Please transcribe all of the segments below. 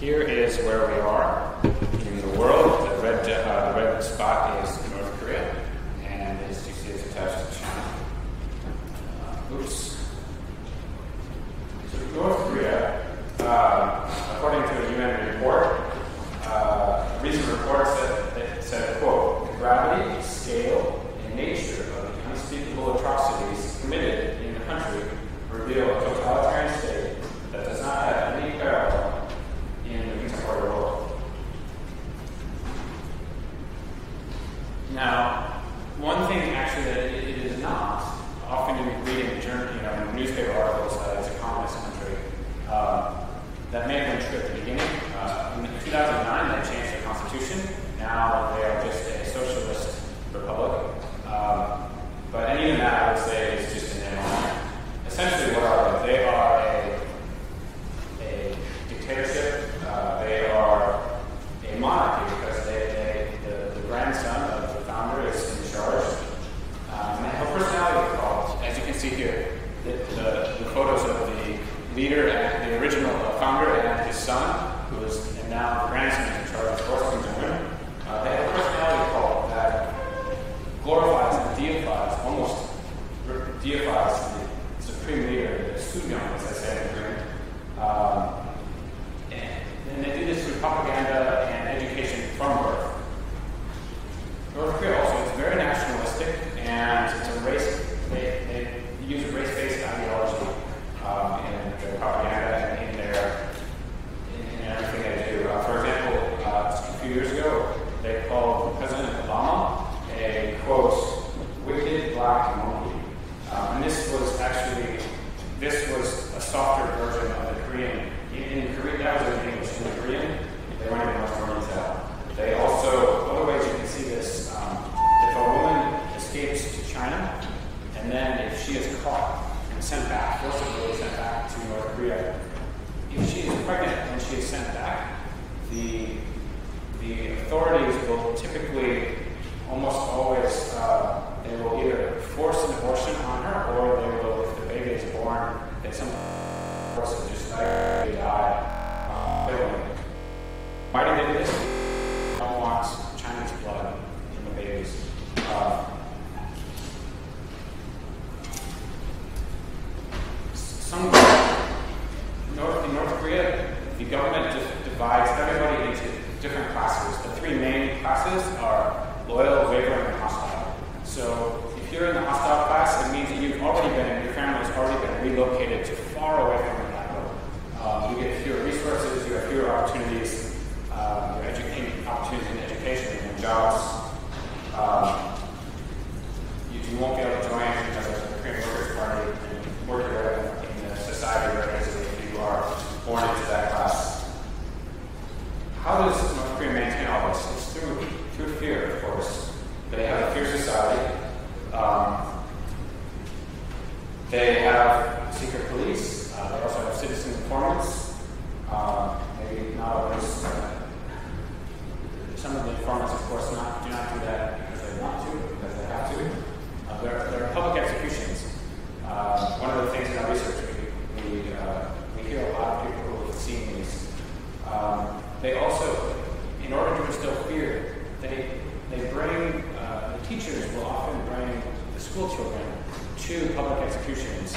Here is where we are. leader and the original founder and his son, that some folks just like, they die. one of the things in our research we, we, uh, we hear a lot of people who have seen these. Um, they also, in order to instill fear, they, they bring, uh, the teachers will often bring the school children to public executions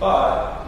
about.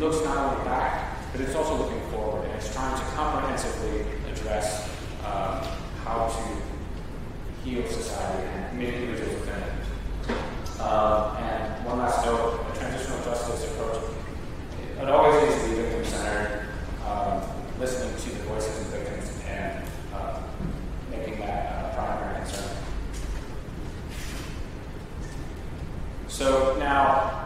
looks not only back, but it's also looking forward, and it's trying to comprehensively address um, how to heal society and make individuals offended. Um, and one last note, a transitional justice approach, it always needs to be victim-centered, um, listening to the voices of victims and uh, making that a primary concern. So now,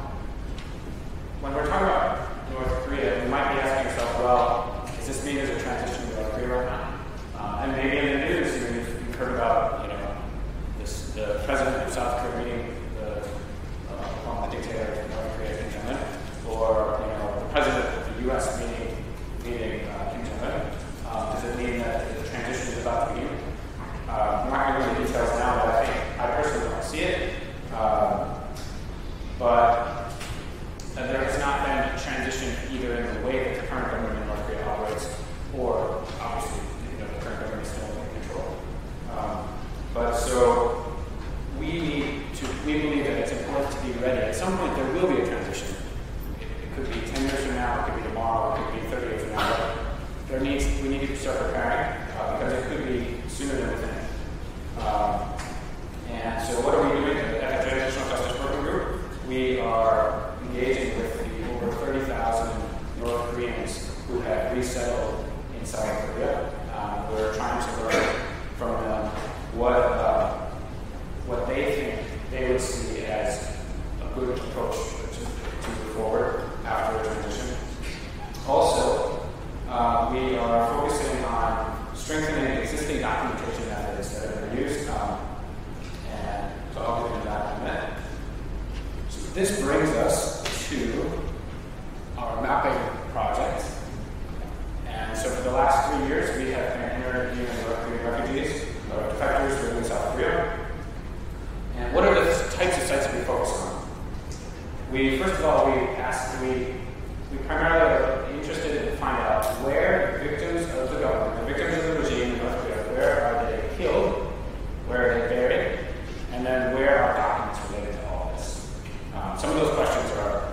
those questions are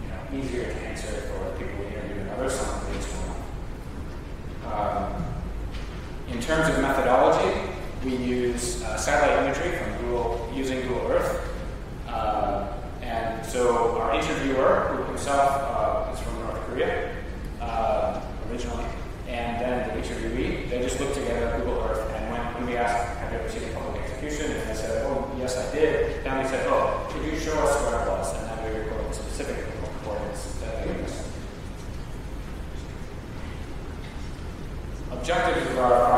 you know, easier to answer for people we interview other others on page one. in terms of methodology, we use uh, satellite imagery from Google using Google Earth. Uh, and so our interviewer, who himself uh, is from North Korea uh, originally, and then the interviewee, they just looked together at Google Earth. And when, when we asked, have you ever seen a public execution? And they said, oh, yes, I did. Then we said, oh, could you show us where it was? specific components that they use. Objectives of our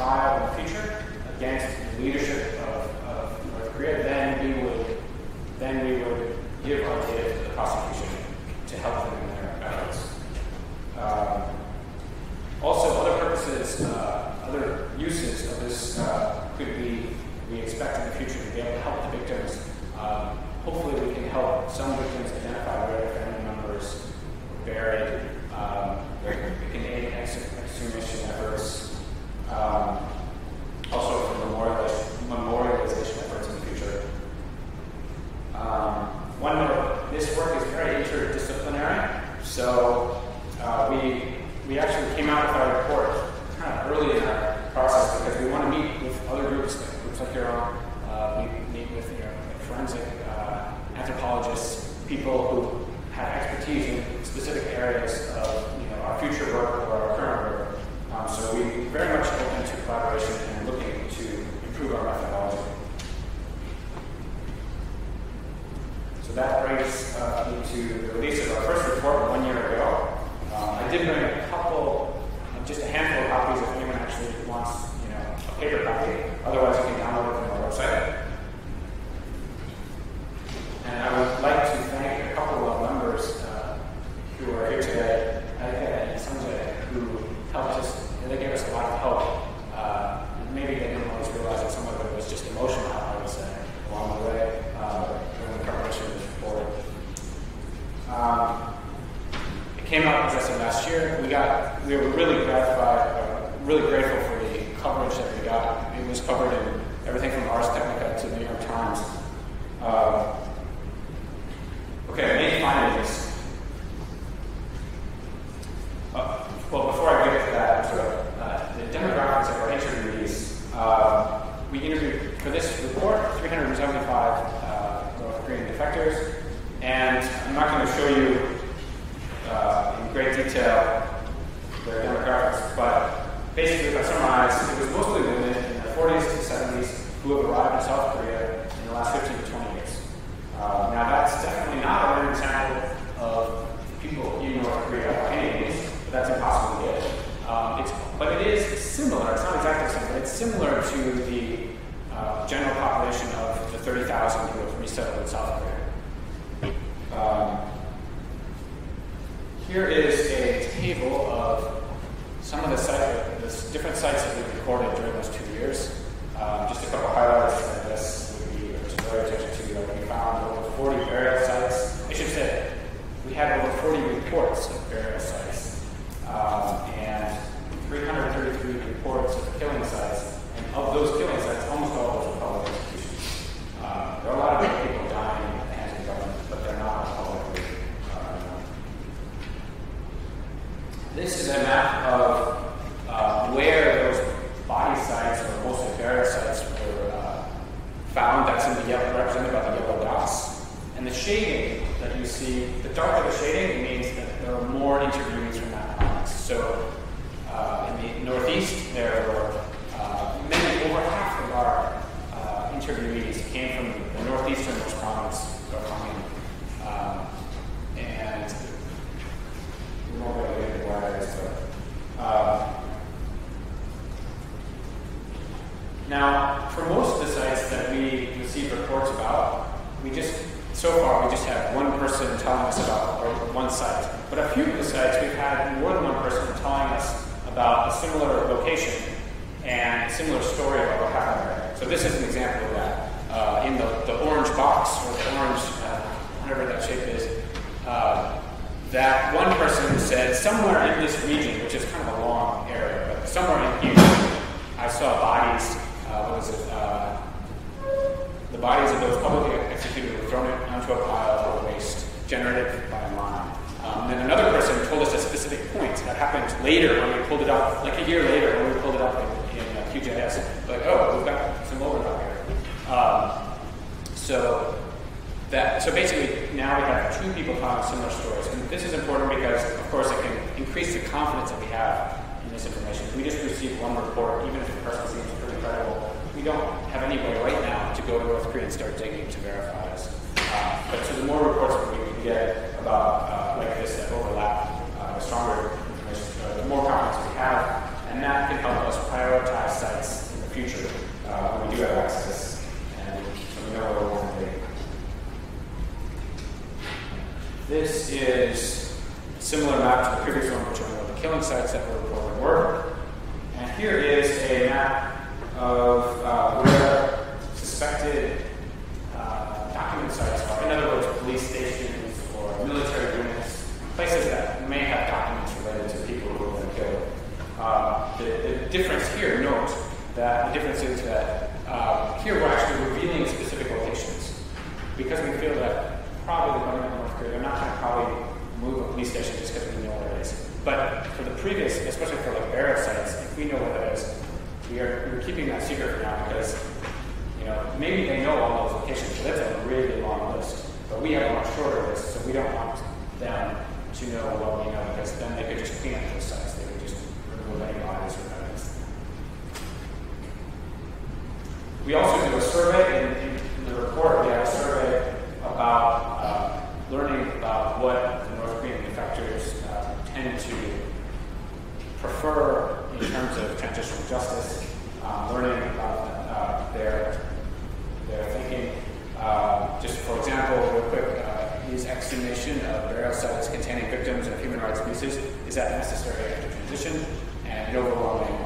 in the future against leadership here is a table of some of the, sites, the different sites that we recorded during those two years. Um, just a couple highlights of this would be attention to we found over 40 burial sites. I should say we had over 40 reports of burial sites um, and 333 reports of killing sites. And of those killing sites, almost all of those were public executions. Uh, there are a lot of people dying at the hands of the government, but they're not publicly uh, known. This is a map of uh, where those body sites, or mostly burial sites, were uh, found. That's in the yellow, represented by the yellow dots. And the shading that you see, the darker the shading, means that there are more interviewees from that province. So uh, in the northeast, there were uh, many, over half of our uh, interviewees came from the northeasternmost province of Gwanghwamun. Um, and we won't really get into why that is, but uh, now, for most of the sites that we receive reports about, we just so far we just have one person telling us about or one site. But a few of the sites we've had more than one person telling us about a similar location and a similar story about what happened there. So this is an example of that. Uh, in the, the orange box, or the orange, uh, whatever that shape is, uh, that one person said somewhere in this region, which is kind of a long area, but somewhere in here, I saw bodies. Uh, what was it? Uh, the bodies of those publicly executed were thrown onto a pile of waste generated by a mine. Um, then another person told us a specific point that happened later when we pulled it up, like a year later when we pulled it up in, in uh, QGIS. Like, oh, we've got some overlap here. Um, so that, so basically, now we have two people telling similar stories. And this is important because, of course, it can increase the confidence that we have in this information. If we just receive one report, even if the person seems pretty credible, we don't have any way right now to go to North Korea and start digging to verify this. Uh, but so the more reports that we can get about uh, stronger the more confidence we have, and that can help us prioritize sites in the future uh, when we do have access and we know where we want to be. This is a similar map to the previous one, which are the killing sites that were reported were. And here is a map of uh, where suspected uh, document sites are. In other words, police stations or military units, places that Uh, the, the, difference here, note that the difference is that uh, here we're actually revealing specific locations because we feel that probably the government of North Korea, they're not going to probably move a police station just because we know where it is. But for the previous, especially for like burial sites, if we know what that is, we are we're keeping that secret for now because you know maybe they know all those locations, but that's a really long list. But we have a much shorter list, so we don't want them to know what we know because then they could just clean up those sites. They would just or. We also do a survey in, in the report. We have a survey about uh, learning about what the North Korean defectors uh, tend to prefer in terms of transitional justice, um, learning about uh, their their thinking. Uh, just for example, real quick, uh, is exhumation of burial sites containing victims of human rights abuses is that necessary after transition? And overwhelming,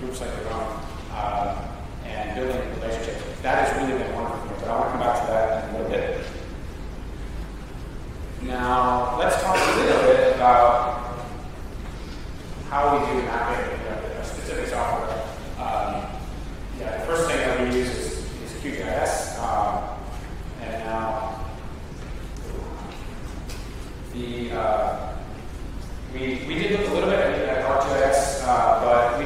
groups like your own uh, and building relationships. That has really been wonderful for me. But I want to come back to that in a little bit. Now, let's talk a little bit about how we do mapping you know, specific software. Um, yeah, the first thing that we use is, is QGIS. Um, and now, the uh, we, we did look a little bit at ArcGIS, uh, but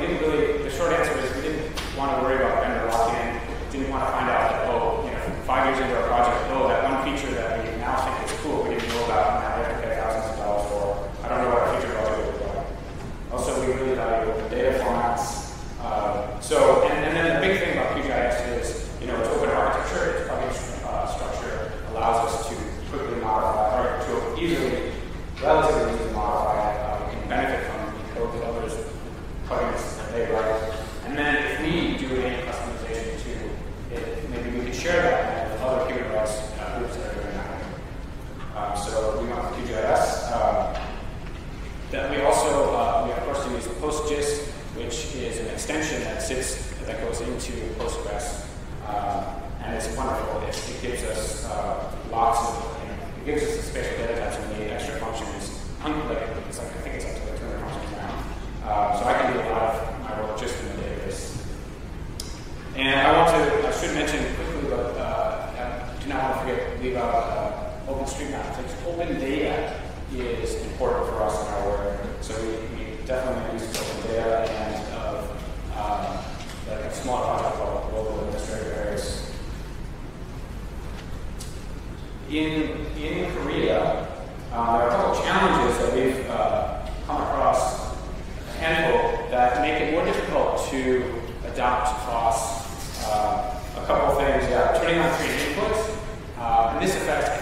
which is an extension that sits that goes into Postgres, uh, and it's wonderful. It, it gives us uh, lots of you know, it gives us the spatial data types and the extra functions unrelated. It's like I think it's up to like 200 functions now, uh, so I can do a lot of my work just in the database. And I want to I should mention quickly, but uh, do not want to forget leave out uh, OpenStreetMap. Since open data is important for us in our work, so we, we definitely use and of um, like a small product called Global Administrative Areas. In, in Korea, uh, there are a couple of challenges that we've uh, come across, a handful, that make it more difficult to adopt FOSS Uh, a couple of things, yeah, turning on three inputs, uh, and this affects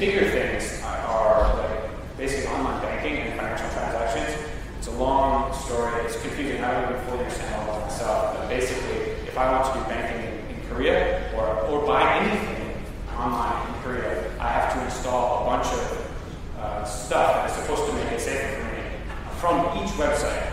bigger things are like basically online banking and financial transactions. It's a long story. It's confusing. I don't even fully understand all of myself. But basically, if I want to do banking in, in Korea or, or buy anything online in Korea, I have to install a bunch of uh, stuff that's supposed to make it safer for me from each website.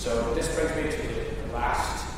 So this brings me to the last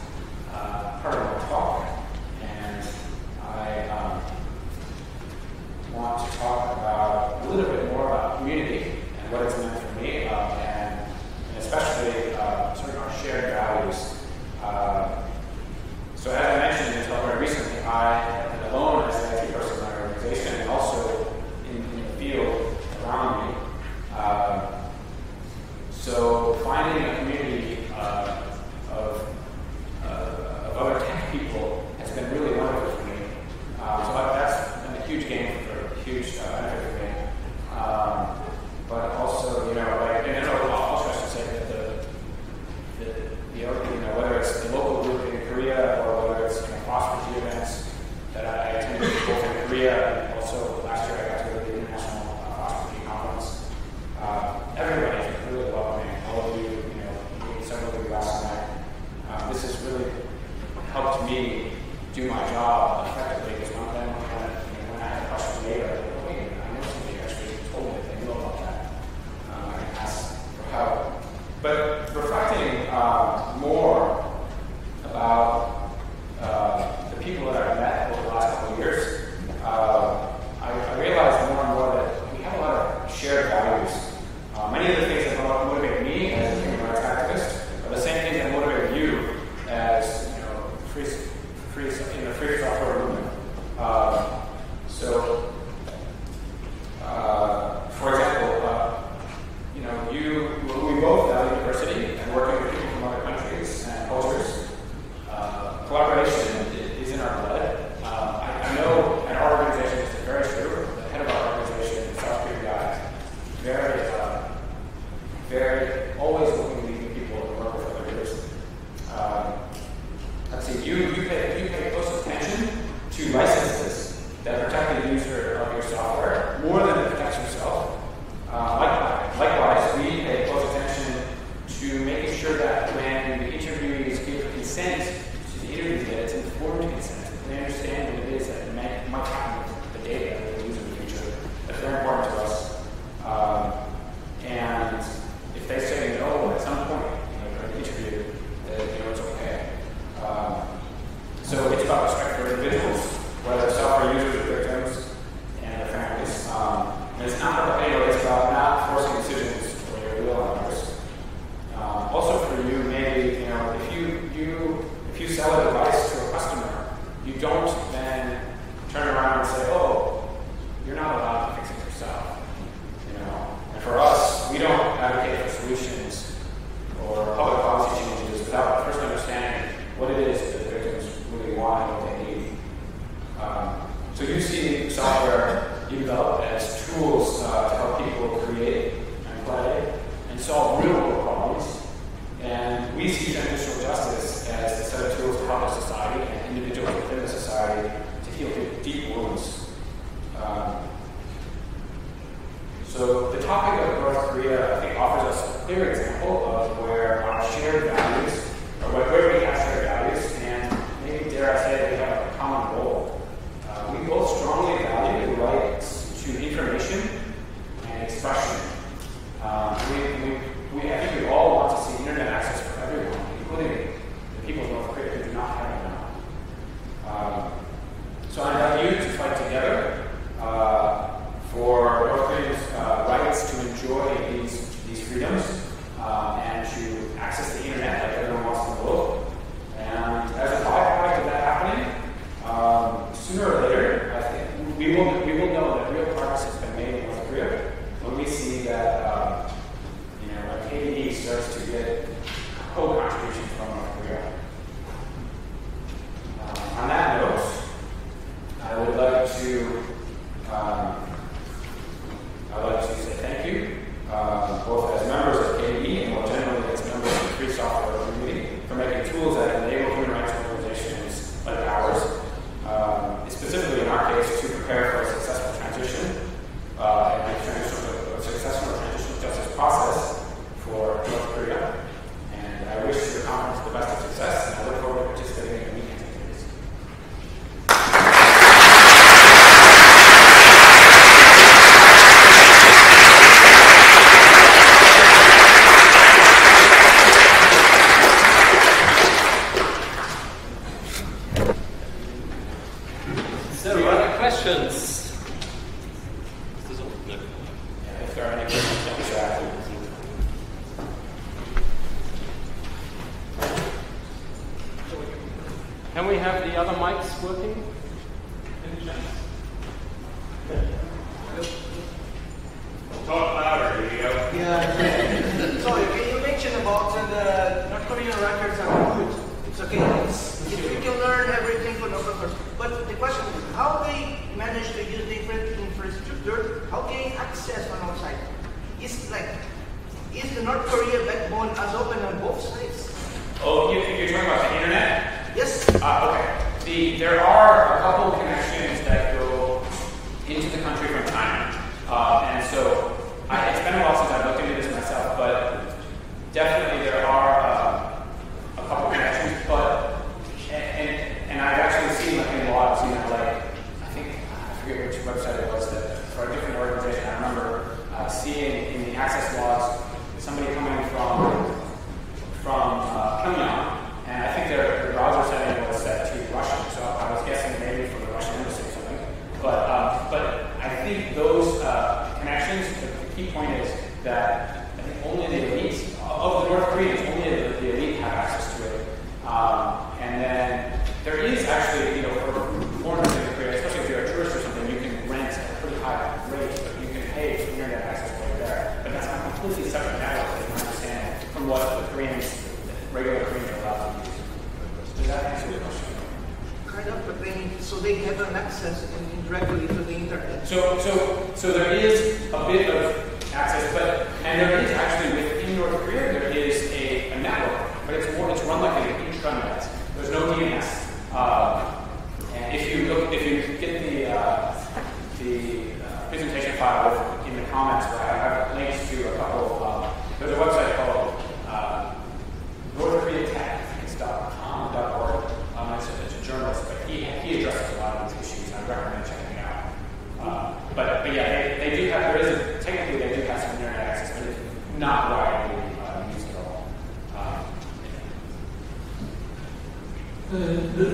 he, he addresses a lot of these issues. I recommend checking it out. Uh, but, but yeah, they, they do have, there is, a, technically, they do have some internet access, but it's not widely uh, used at all. Um, yeah. uh, the,